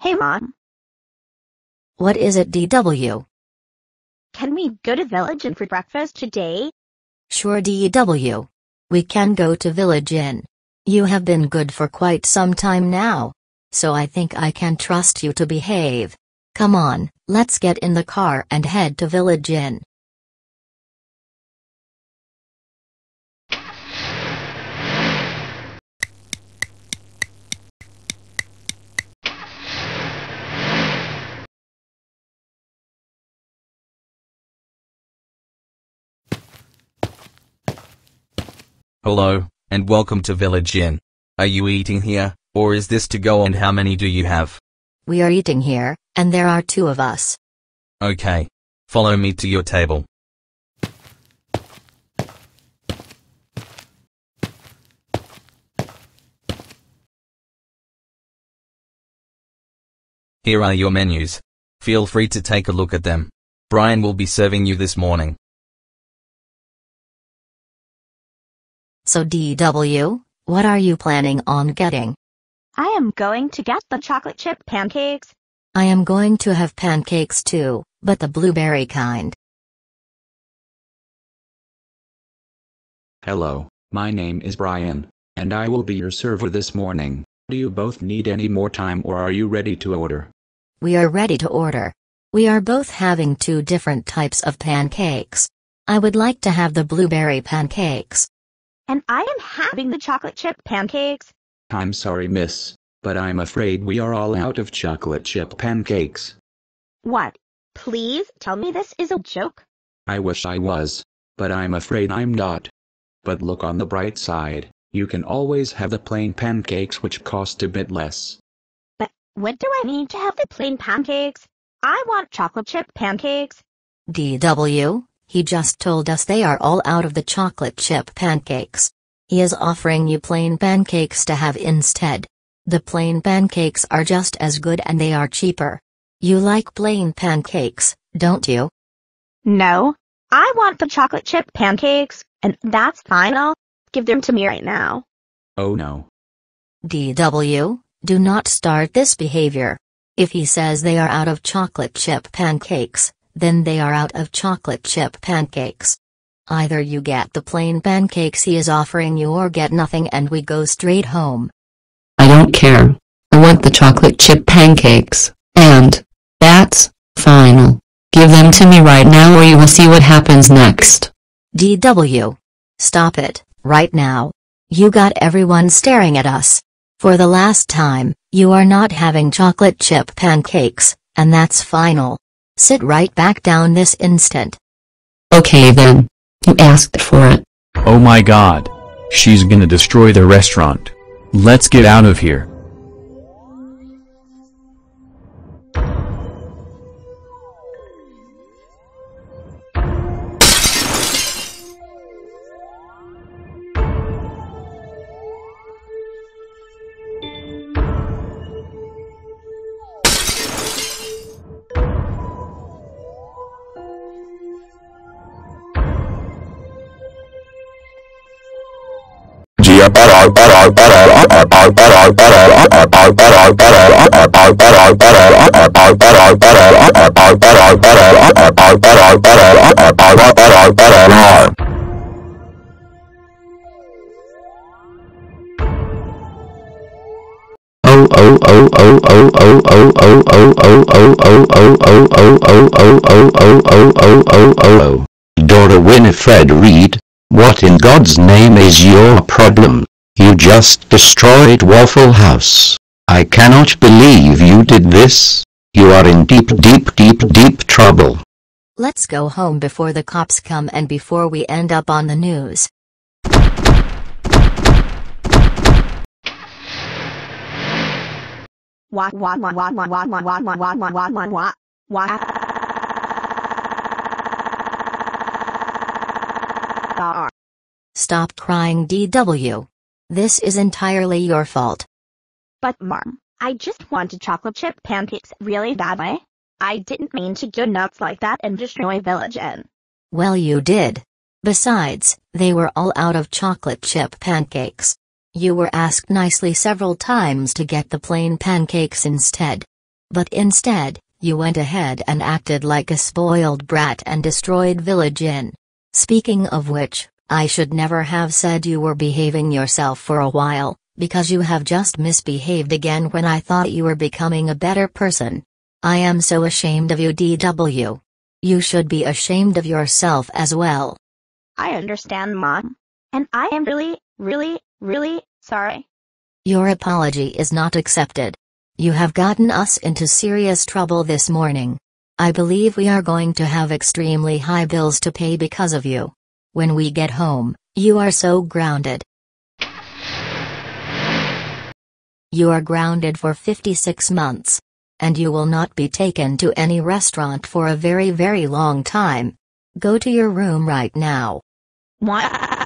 Hey mom, What is it, DW? can we go to Village Inn for breakfast today? Sure, DW. We can go to Village Inn. You have been good for quite some time now. So I think I can trust you to behave. Come on, let's get in the car and head to Village Inn. Hello, and welcome to Village Inn. Are you eating here, or is this to go and how many do you have? We are eating here, and there are two of us. Okay. Follow me to your table. Here are your menus. Feel free to take a look at them. Brian will be serving you this morning. So, DW, what are you planning on getting? I am going to get the chocolate chip pancakes. I am going to have pancakes too, but the blueberry kind. Hello, my name is Brian, and I will be your server this morning. Do you both need any more time or are you ready to order? We are ready to order. We are both having two different types of pancakes. I would like to have the blueberry pancakes. And I am having the chocolate chip pancakes. I'm sorry, miss, but I'm afraid we are all out of chocolate chip pancakes. What? Please tell me this is a joke. I wish I was, but I'm afraid I'm not. But look on the bright side, you can always have the plain pancakes which cost a bit less. But what do I need to have the plain pancakes? I want chocolate chip pancakes. DW, he just told us they are all out of the chocolate chip pancakes. He is offering you plain pancakes to have instead. The plain pancakes are just as good and they are cheaper. You like plain pancakes, don't you? No, I want the chocolate chip pancakes, and that's final. Give them to me right now. Oh no. DW, do not start this behavior. If he says they are out of chocolate chip pancakes, then they are out of chocolate chip pancakes. Either you get the plain pancakes he is offering you or get nothing and we go straight home. I don't care. I want the chocolate chip pancakes. And, that's, final. Give them to me right now or you will see what happens next. DW. Stop it, right now. You got everyone staring at us. For the last time, you are not having chocolate chip pancakes, and that's final. Sit right back down this instant. Okay then. You asked for it. Oh my god. She's gonna destroy the restaurant. Let's get out of here. Dora Winifred Read, what in God's name is your problem? You just destroyed Waffle House. I cannot believe you did this. You are in deep deep deep deep trouble. Let's go home before the cops come and before we end up on the news. Wah wah wah wah wah wah wah wah wah wah wah wah wah wah. Stop crying, DW. This is entirely your fault. But mom, I just wanted chocolate chip pancakes really badly. I didn't mean to go nuts like that and destroy Village Inn. Well, you did. Besides, they were all out of chocolate chip pancakes. You were asked nicely several times to get the plain pancakes instead. But instead, you went ahead and acted like a spoiled brat and destroyed Village Inn. Speaking of which, I should never have said you were behaving yourself for a while, because you have just misbehaved again when I thought you were becoming a better person. I am so ashamed of you, DW. You should be ashamed of yourself as well. I understand, Mom. And I am really, really, really sorry. Your apology is not accepted. You have gotten us into serious trouble this morning. I believe we are going to have extremely high bills to pay because of you. When we get home, you are so grounded. You are grounded for 56 months. And you will not be taken to any restaurant for a very very long time. Go to your room right now. What?